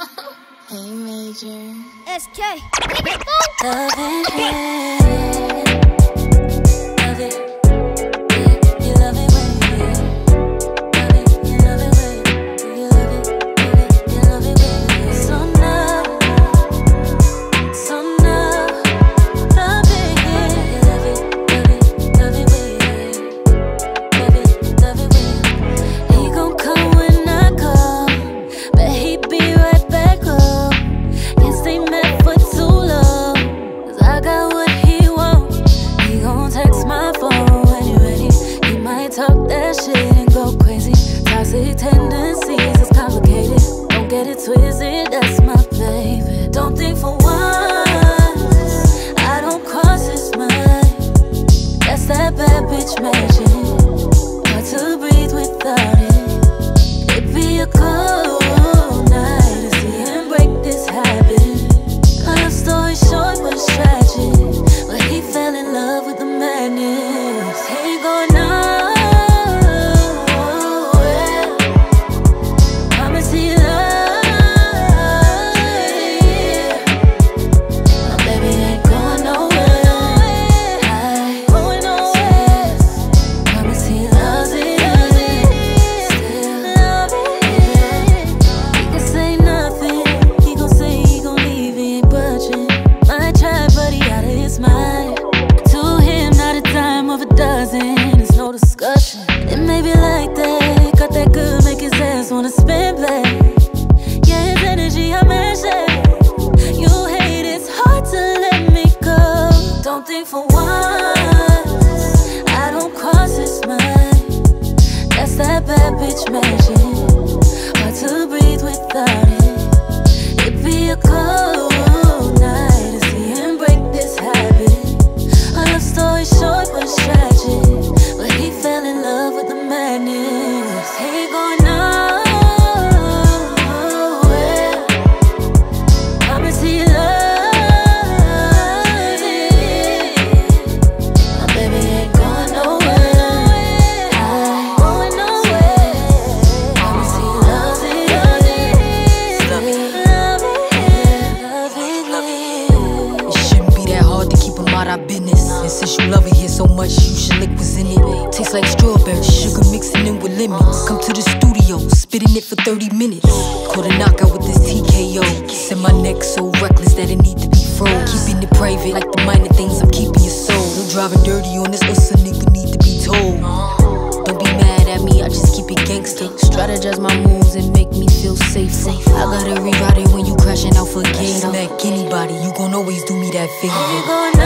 A major. SK. Love mean for once I don't cross his mind That's that bad bitch magic. Hard to breathe without it. It'd be a cold. business. And since you love it here so much, you should lick what's in it. Tastes like strawberry, sugar mixing in with lemons. Come to the studio, spitting it for 30 minutes. Caught a knockout with this TKO. Send my neck so reckless that it need to be froze. Keeping it private, like the minor things I'm keeping your soul. No driving dirty on this, what's a nigga need to be told me, I just keep it gangster. Strategize my moves and make me feel safe. safe. I got everybody when you crashing out for gator. Smack anybody, you gon' always do me that favor.